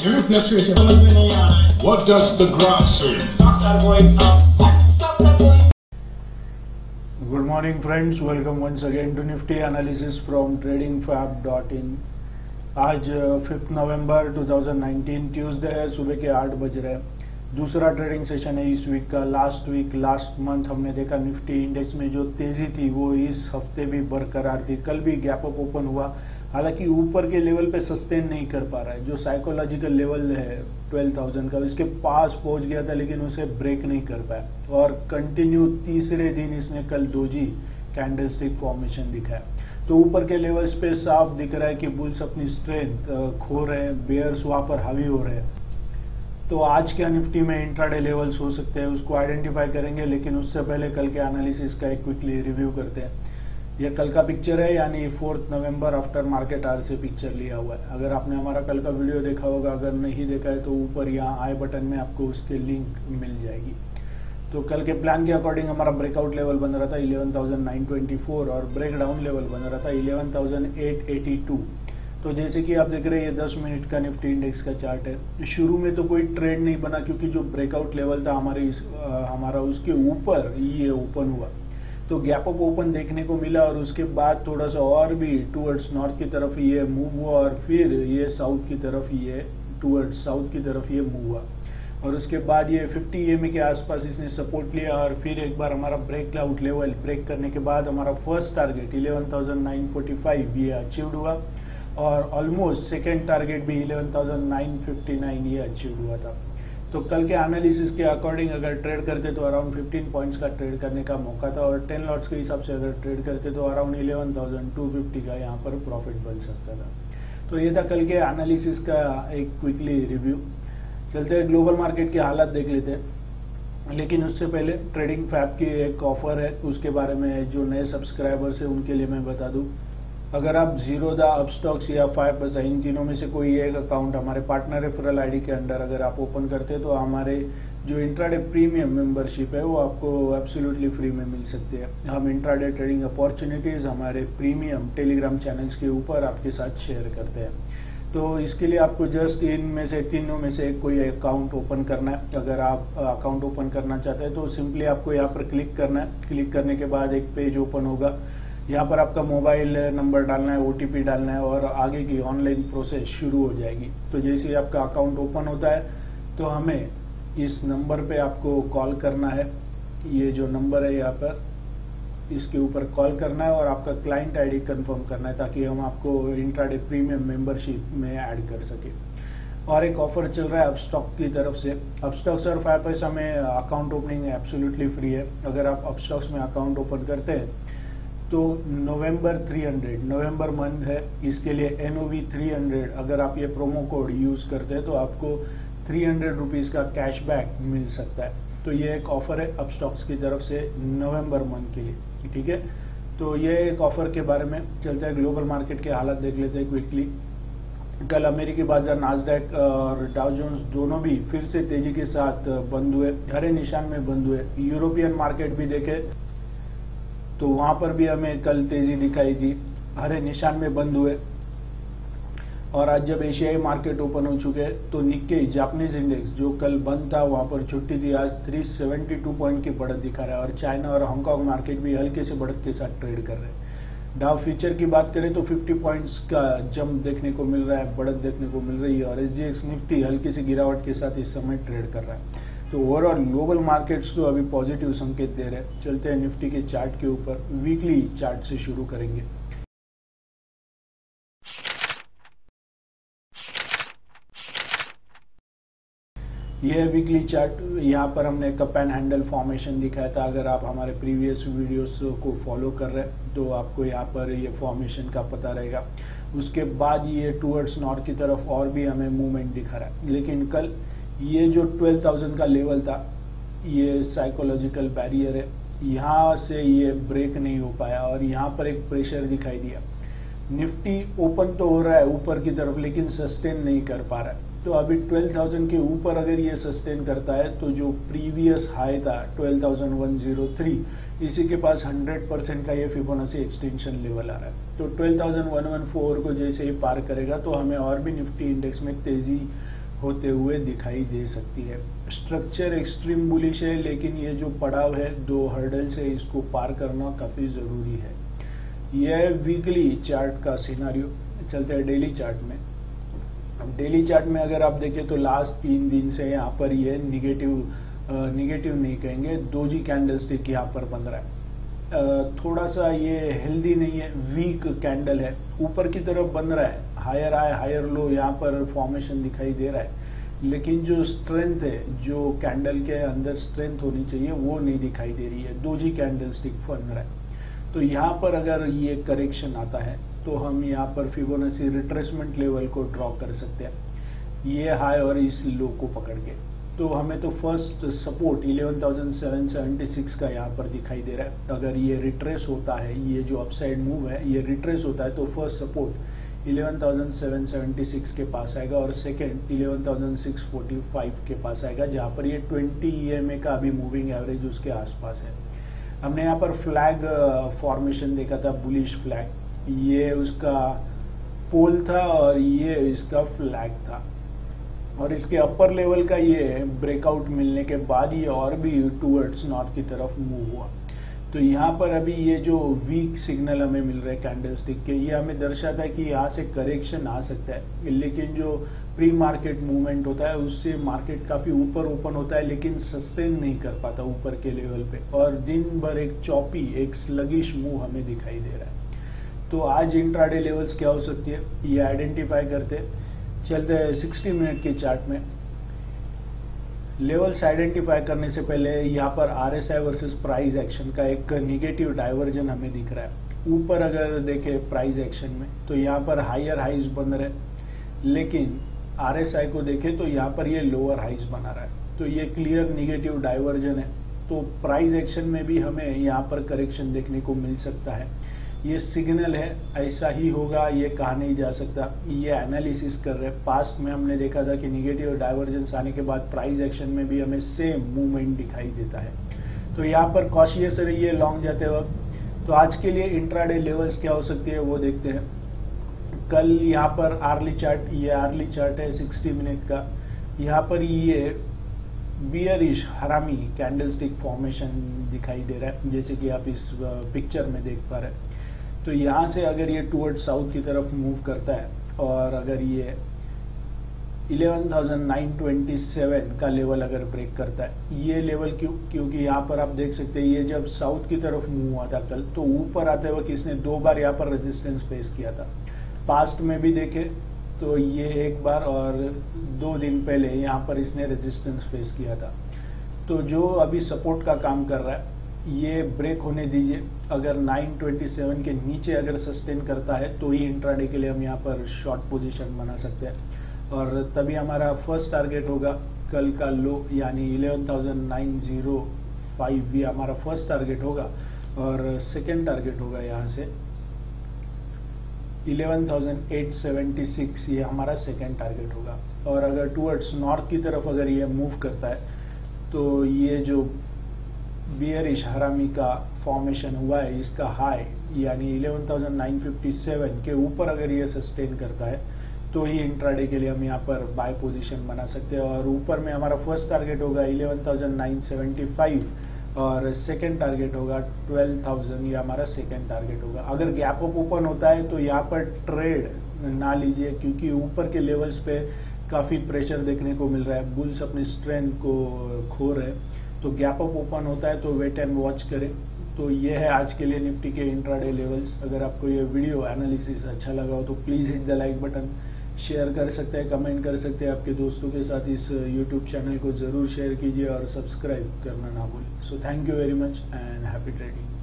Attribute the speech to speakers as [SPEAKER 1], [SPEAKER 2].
[SPEAKER 1] Every fluctuation समझ में नहीं आ रहा है going
[SPEAKER 2] Good morning, friends. Welcome once again to Nifty analysis from tradingfab.in. आज फिफ्थ नवंबर 2019 ट्यूसडे है सुबह के आठ बज रहे हैं दूसरा ट्रेडिंग सेशन है इस वीक का लास्ट वीक लास्ट मंथ हमने देखा निफ्टी इंडेक्स में जो तेज़ी थी वो इस हफ़्ते भी बरकरार थी कल भी गैप अप ओपन हुआ हालाँकि ऊपर के लेवल पे सस्टेन नहीं कर पा रहा है। जो साइकोलॉजिकल लेवल है 12,000 का इसके पास पहुँच गया था लेकिन उसे ब्रेक नहीं कर पाया। और कंटिन्यू तीसरे दिन इसने कल दोजी कैंडल स्टिक फॉर्मेशन दिखाया। तो ऊपर के लेवल्स पे साफ़ दिख रहा है कि बुल्स अपनी स्ट्रेंथ खो रहे हैं बेयर्स वहाँ पर हावी हो रहे हैं। तो आज के निफ्टी में इंट्राडे लेवल्स हो सकते हैं उसको आइडेंटिफाई करेंगे लेकिन उससे पहले कल के एनालिसिस का एक क्विकली रिव्यू करते हैं। यह कल का पिक्चर है यानी फोर्थ नवंबर आफ्टर मार्केट आर से पिक्चर लिया हुआ है। अगर आपने हमारा कल का वीडियो देखा होगा अगर नहीं देखा है तो ऊपर यहाँ आई बटन में आपको उसके लिंक मिल जाएगी। तो कल के प्लान के अकॉर्डिंग हमारा ब्रेकआउट लेवल बन रहा था 11,924 और ब्रेक डाउन लेवल बन रहा था 11,882 तो जैसे कि आप देख रहे हैं ये 10 मिनट का निफ्टी इंडेक्स का चार्ट है। शुरू में तो कोई ट्रेंड नहीं बना क्योंकि जो ब्रेकआउट लेवल था हमारे हमारा उसके ऊपर ये ओपन हुआ। तो गैप अप ओपन देखने को मिला और उसके बाद थोड़ा सा और भी टूवर्ड्स नॉर्थ की तरफ़ ये मूव हुआ और फिर ये साउथ की तरफ़ ये टूवर्ड्स साउथ की तरफ़ ये मूव हुआ। और उसके बाद ये 50 ई के आसपास इसने सपोर्ट लिया और फिर एक बार हमारा ब्रेक आउट लेवल ब्रेक करने के बाद हमारा फ़र्स्ट टारगेट 11,945 ये अचीव्ड हुआ और ऑलमोस्ट सेकेंड टारगेट भी 11,959 ये अचीव हुआ था। तो कल के एनालिसिस के अकॉर्डिंग अगर ट्रेड करते तो अराउंड 15 पॉइंट्स का ट्रेड करने का मौका था और 10 लॉट्स के हिसाब से अगर ट्रेड करते तो अराउंड 11,250 का यहाँ पर प्रॉफिट बन सकता था। तो ये था कल के एनालिसिस का एक क्विकली रिव्यू चलते हैं ग्लोबल मार्केट की हालत देख लेते हैं। लेकिन उससे पहले ट्रेडिंग फैप की एक ऑफ़र है उसके बारे में जो नए सब्सक्राइबर्स हैं उनके लिए मैं बता दूँ। अगर आप ज़ीरो दा अपस्टॉक्स या फाइव बस इन तीनों में से कोई एक अकाउंट हमारे पार्टनर रेफरल आईडी के अंडर अगर आप ओपन करते हैं तो हमारे जो इंट्राडे प्रीमियम मेंबरशिप है, वो आपको एब्सोल्युटली फ्री में मिल सकती है। हम इंट्राडे ट्रेडिंग अपॉर्चुनिटीज़ हमारे प्रीमियम टेलीग्राम चैनल्स के ऊपर आपके साथ शेयर करते हैं। तो इसके लिए आपको जस्ट इन में से, तीनों में से कोई अकाउंट ओपन करना है। अगर आप अकाउंट ओपन करना चाहते हैं तो सिंपली आपको यहाँ पर क्लिक करना है। क्लिक करने के बाद एक पेज ओपन होगा। यहाँ पर आपका मोबाइल नंबर डालना है ओ डालना है और आगे की ऑनलाइन प्रोसेस शुरू हो जाएगी। तो जैसे ही आपका अकाउंट ओपन होता है तो हमें इस नंबर पे आपको कॉल करना है। ये जो नंबर है यहाँ पर, इसके ऊपर कॉल करना है और आपका क्लाइंट आईडी कंफर्म करना है ताकि हम आपको इंट्राडे प्रीमियम मेंबरशिप में ऐड कर सके। और एक ऑफ़र चल रहा है अपस्टॉक की तरफ़ से। अपस्टॉक्स और फाइव पैसा में अकाउंट ओपनिंग एब्सोल्युटली फ्री है। अगर आप अपस्टॉक्स में अकाउंट ओपन करते हैं तो नवंबर 300 नवंबर मंथ है, इसके लिए एन ओ वी थ्री अगर आप ये प्रोमो कोड यूज़ करते हैं तो आपको थ्री हंड्रेड रुपीज़ का कैशबैक मिल सकता है। तो ये एक ऑफ़र है अपस्टॉक्स की तरफ़ से नवंबर मंथ के लिए, ठीक है? तो ये एक ऑफ़र के बारे में चलते हैं ग्लोबल मार्केट के हालत देख लेते हैं क्विकली कल अमेरिकी बाज़ार नाजडैक और डाउ जोन्स दोनों भी फिर से तेज़ी के साथ बंद हुए, हरे निशान में बंद हुए। यूरोपियन मार्केट भी देखे तो वहाँ पर भी हमें कल तेज़ी दिखाई दी। हरे निशान में बंद हुए। और आज जब एशियाई मार्केट ओपन हो चुके तो निक्के जापानीज इंडेक्स जो कल बंद था, वहाँ पर छुट्टी थी आज 372 पॉइंट की बढ़त दिखा रहा है। और चाइना और हांगकांग मार्केट भी हल्के से बढ़त के साथ ट्रेड कर रहे हैं। डाव फ्यूचर की बात करें तो 50 पॉइंट्स का जंप देखने को मिल रहा है, बढ़त देखने को मिल रही है। और एस निफ्टी हल्की सी गिरावट के साथ इस समय ट्रेड कर रहा है। तो ओवरऑल ग्लोबल मार्केट्स तो अभी पॉजिटिव संकेत दे रहे हैं। चलते हैं निफ्टी के चार्ट के ऊपर। वीकली चार्ट से शुरू करेंगे। यह वीकली चार्ट यहाँ पर हमने कप एंड हैंडल फॉर्मेशन दिखाया था। अगर आप हमारे प्रीवियस वीडियोस को फॉलो कर रहे हैं तो आपको यहाँ पर ये फॉर्मेशन का पता रहेगा। उसके बाद ये टूवर्ड्स नॉर्थ की तरफ़ और भी हमें मूवमेंट दिखा रहा है। लेकिन कल ये जो 12,000 का लेवल था ये साइकोलॉजिकल बैरियर है। यहाँ से ये ब्रेक नहीं हो पाया और यहाँ पर एक प्रेशर दिखाई दिया। निफ्टी ओपन तो हो रहा है ऊपर की तरफ़ लेकिन सस्टेन नहीं कर पा रहा है। तो अभी 12,000 के ऊपर अगर ये सस्टेन करता है तो जो प्रीवियस हाई था 12,103 इसी के पास 100 परसेंट का ये फिबोनाची एक्सटेंशन लेवल आ रहा है। तो 12,114 को जैसे ही पार करेगा तो हमें और भी निफ्टी इंडेक्स में तेज़ी होते हुए दिखाई दे सकती है। स्ट्रक्चर एक्सट्रीम बुलिश है, लेकिन ये जो पड़ाव है, दो हर्डल्स है इसको पार करना काफ़ी ज़रूरी है। यह वीकली चार्ट का सिनारियो चलते हैं डेली चार्ट में। अब डेली चार्ट में अगर आप देखें तो लास्ट तीन दिन से यहाँ पर ये निगेटिव निगेटिव नहीं कहेंगे, दो जी कैंडल स्टिक यहाँ पर बन रहा है। थोड़ा सा ये हेल्दी नहीं है वीक कैंडल है, ऊपर की तरफ़ बन रहा है। हायर हाई हायर लो यहाँ पर फॉर्मेशन दिखाई दे रहा है। लेकिन जो स्ट्रेंथ है जो कैंडल के अंदर स्ट्रेंथ होनी चाहिए वो नहीं दिखाई दे रही है। दो जी कैंडल स्टिक बन रहा है। तो यहाँ पर अगर ये करेक्शन आता है तो हम यहाँ पर फिबोनाची रिट्रेसमेंट लेवल को ड्रॉ कर सकते हैं। ये हाई और इस लो को पकड़ के। तो हमें तो फ़र्स्ट सपोर्ट 11,776 का यहाँ पर दिखाई दे रहा है। अगर ये रिट्रेस होता है ये जो अपसाइड मूव है ये रिट्रेस होता है तो फ़र्स्ट सपोर्ट 11,776 के पास आएगा और सेकेंड 11,645 के पास आएगा जहाँ पर ये 20 ईएमए का अभी मूविंग एवरेज उसके आसपास है। हमने यहाँ पर फ्लैग फॉर्मेशन देखा था बुलिश फ्लैग ये उसका पोल था और ये इसका फ्लैग था। और इसके अपर लेवल का ये ब्रेकआउट मिलने के बाद ये और भी टूवर्ड्स नॉर्थ की तरफ़ मूव हुआ। तो यहाँ पर अभी ये जो वीक सिग्नल हमें मिल रहा है कैंडल स्टिक के, ये हमें दर्शाता है कि यहाँ से करेक्शन आ सकता है। लेकिन जो प्री मार्केट मूवमेंट होता है, उससे मार्केट काफ़ी ऊपर ओपन होता है, लेकिन सस्टेन नहीं कर पाता ऊपर के लेवल पे। और दिन भर एक चौपी एक स्लगिश मूव हमें दिखाई दे रहा है। तो आज इंट्राडे लेवल्स क्या हो सकती है? ये आइडेंटिफाई करते चलते हैं सिक्सटी मिनट के चार्ट में। लेवल्स आइडेंटिफाई करने से पहले यहाँ पर R S I versus price action का एक निगेटिव डाइवर्जन हमें दिख रहा है। ऊपर अगर देखें प्राइस एक्शन में तो यहाँ पर हायर हाइज बन रहे लेकिन आर एस आई को देखें तो यहाँ पर ये लोअर हाइज बना रहा है। तो ये क्लियर निगेटिव डाइवर्जन है। तो प्राइस एक्शन में भी हमें यहाँ पर करेक्शन देखने को मिल सकता है। ये सिग्नल है, ऐसा ही होगा, ये कहा नहीं जा सकता। ये एनालिसिस कर रहे हैं। पास्ट में हमने देखा था कि निगेटिव डाइवर्जेंस आने के बाद प्राइस एक्शन में भी हमें सेम मूवमेंट दिखाई देता है। तो यहाँ पर कॉशियस रहिए लॉन्ग जाते वक्त। तो आज के लिए इंट्राडे लेवल्स क्या हो सकती है, वो देखते हैं। कल यहाँ पर आर्ली चार्ट ये आर्ली चार्ट है 60 मिनट का। यहाँ पर ये बियरिश हरामी कैंडलस्टिक फॉर्मेशन दिखाई दे रहा है, जैसे कि आप इस पिक्चर में देख पा रहे हैं। तो यहाँ से अगर ये टूवर्ड साउथ की तरफ़ मूव करता है और अगर ये 11,927 का लेवल अगर ब्रेक करता है ये लेवल क्यों क्योंकि यहाँ पर आप देख सकते हैं ये जब साउथ की तरफ़ मूव हुआ था कल तो ऊपर आते वक्त इसने दो बार यहाँ पर रेजिस्टेंस फेस किया था। पास्ट में भी देखे तो ये एक बार और दो दिन पहले यहाँ पर इसने रेजिस्टेंस फेस किया था। तो जो अभी सपोर्ट का काम कर रहा है ये ब्रेक होने दीजिए। अगर 927 के नीचे अगर सस्टेन करता है तो ही इंट्राडे के लिए हम यहाँ पर शॉर्ट पोजीशन बना सकते हैं। और तभी हमारा फ़र्स्ट टारगेट होगा कल का लो यानी 11,905 भी हमारा फ़र्स्ट टारगेट होगा। और सेकेंड टारगेट होगा यहाँ से 11,876 ये हमारा सेकेंड टारगेट होगा। और अगर टूवर्ड्स नॉर्थ की तरफ़ अगर ये मूव करता है तो ये जो बियरिश हरामी का फॉर्मेशन हुआ है इसका हाई यानी 11,957 के ऊपर अगर ये सस्टेन करता है तो ही इंट्राडे के लिए हम यहाँ पर बाय पोजीशन बना सकते हैं। और ऊपर में हमारा फ़र्स्ट टारगेट होगा 11,975 और सेकंड टारगेट होगा 12,000 ये हमारा सेकंड टारगेट होगा। अगर गैप अप ओपन होता है तो यहाँ पर ट्रेड ना लीजिए क्योंकि ऊपर के लेवल्स पे काफ़ी प्रेशर देखने को मिल रहा है। बुल्स अपनी स्ट्रेंथ को खो रहे हैं। तो गैप अप ओपन होता है तो वेट एंड वॉच करें। तो ये है आज के लिए निफ्टी के इंट्राडे लेवल्स अगर आपको ये वीडियो एनालिसिस अच्छा लगा हो तो please hit the like button share कर सकते हैं कमेंट कर सकते हैं आपके दोस्तों के साथ। इस यूट्यूब चैनल को ज़रूर शेयर कीजिए और सब्सक्राइब करना ना भूलें। So thank you very much and happy trading